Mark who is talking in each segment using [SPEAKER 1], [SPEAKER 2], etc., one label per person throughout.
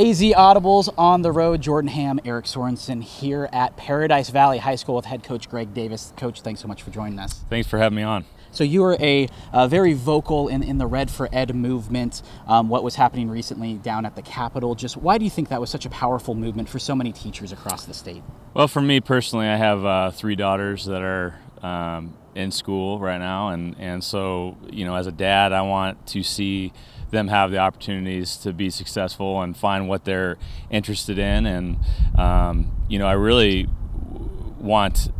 [SPEAKER 1] AZ Audibles on the road. Jordan Ham, Eric Sorensen here at Paradise Valley High School with head coach Greg Davis. Coach, thanks so much for joining us.
[SPEAKER 2] Thanks for having me on.
[SPEAKER 1] So you were a, a very vocal in, in the Red for Ed movement. Um, what was happening recently down at the Capitol? Just why do you think that was such a powerful movement for so many teachers across the state?
[SPEAKER 2] Well, for me personally, I have uh, three daughters that are um, in school right now, and and so you know, as a dad, I want to see them have the opportunities to be successful and find what they're interested in. And, um, you know, I really want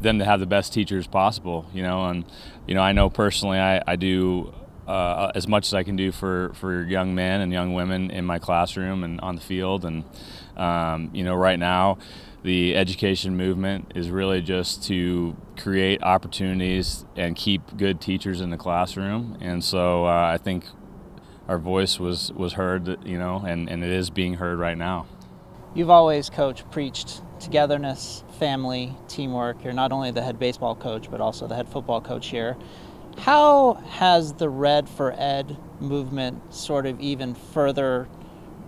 [SPEAKER 2] them to have the best teachers possible, you know, and, you know, I know personally I, I do uh, as much as I can do for, for young men and young women in my classroom and on the field. And, um, you know, right now, the education movement is really just to create opportunities and keep good teachers in the classroom. And so uh, I think our voice was was heard, you know, and, and it is being heard right now.
[SPEAKER 3] You've always, coach, preached togetherness, family, teamwork. You're not only the head baseball coach, but also the head football coach here. How has the Red for Ed movement sort of even further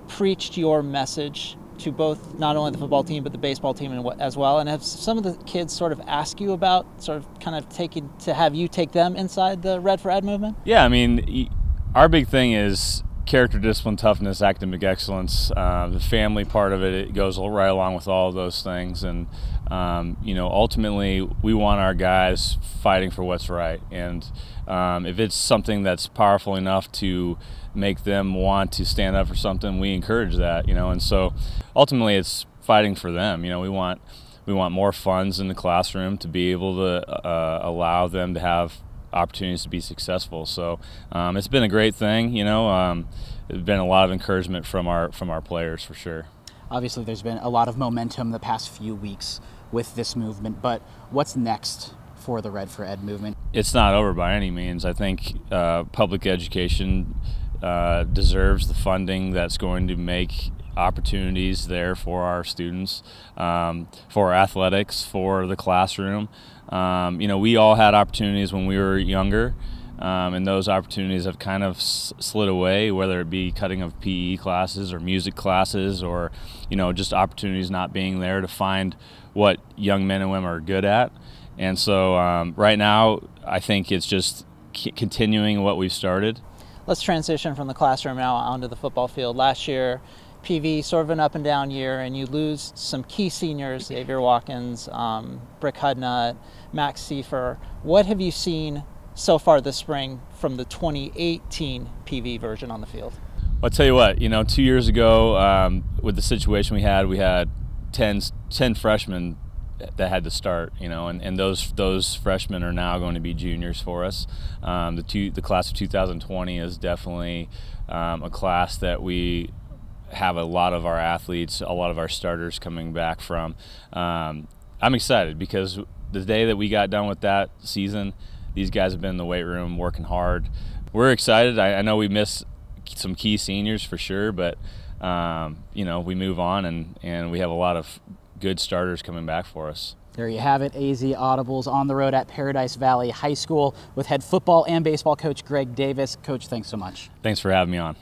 [SPEAKER 3] preached your message to both not only the football team but the baseball team as well? And have some of the kids sort of ask you about sort of kind of taking to have you take them inside the Red for Ed movement?
[SPEAKER 2] Yeah, I mean our big thing is character, discipline, toughness, academic excellence. Uh, the family part of it, it goes right along with all of those things. And, um, you know, ultimately, we want our guys fighting for what's right. And um, if it's something that's powerful enough to make them want to stand up for something, we encourage that, you know. And so ultimately, it's fighting for them. You know, we want. We want more funds in the classroom to be able to uh, allow them to have opportunities to be successful. So um, it's been a great thing. You know, um, it's been a lot of encouragement from our from our players for sure.
[SPEAKER 1] Obviously, there's been a lot of momentum the past few weeks with this movement, but what's next for the Red for Ed movement?
[SPEAKER 2] It's not over by any means. I think uh, public education uh, deserves the funding that's going to make opportunities there for our students, um, for athletics, for the classroom. Um, you know, we all had opportunities when we were younger, um, and those opportunities have kind of slid away, whether it be cutting of PE classes or music classes or, you know, just opportunities not being there to find what young men and women are good at. And so um, right now, I think it's just continuing what we've started.
[SPEAKER 3] Let's transition from the classroom now onto the football field. Last year, PV, sort of an up and down year, and you lose some key seniors, Xavier Watkins, um, Brick Hudnut, Max Seifer. What have you seen so far this spring from the 2018 PV version on the field?
[SPEAKER 2] I'll tell you what, you know, two years ago, um, with the situation we had, we had 10, 10 freshmen that had to start, you know, and, and those those freshmen are now going to be juniors for us. Um, the two, the class of 2020 is definitely um, a class that we have a lot of our athletes, a lot of our starters coming back from. Um, I'm excited because the day that we got done with that season, these guys have been in the weight room working hard. We're excited. I, I know we miss some key seniors for sure, but um, you know we move on and and we have a lot of good starters coming back for us.
[SPEAKER 1] There you have it, AZ Audibles on the road at Paradise Valley High School with head football and baseball coach Greg Davis. Coach, thanks so much.
[SPEAKER 2] Thanks for having me on.